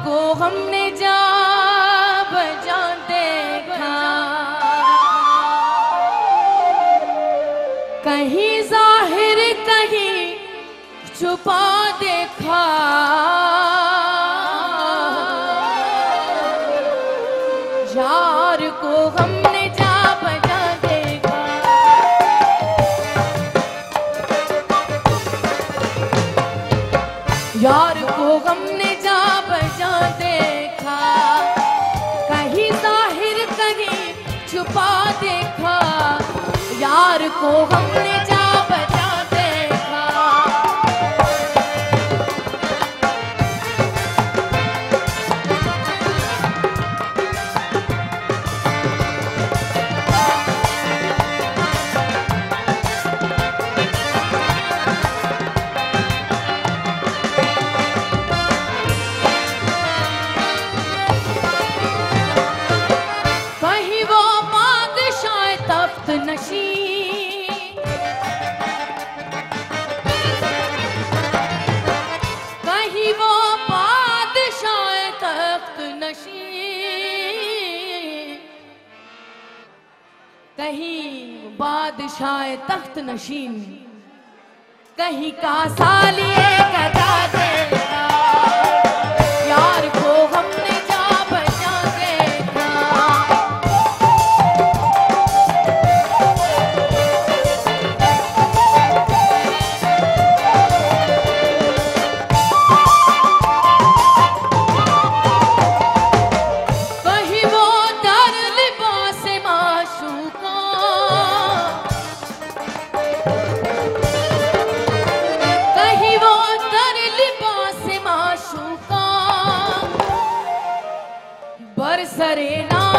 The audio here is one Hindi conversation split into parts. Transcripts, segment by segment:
को हमने जा बजा देखा। कहीं ज़ाहिर कहीं छुपा देखा। यार को हमने छुपा देखा। यार को हमने तख्त नशी। कहीं वो बादशाह तख्त नशी। कहीं बादशाह तख्त नशीन कहीं का सालिए कदा बरसरे नाजोर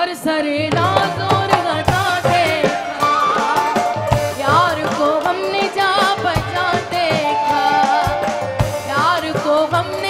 और सरे नाजों हमने जा बचा देखा। प्यार को हमने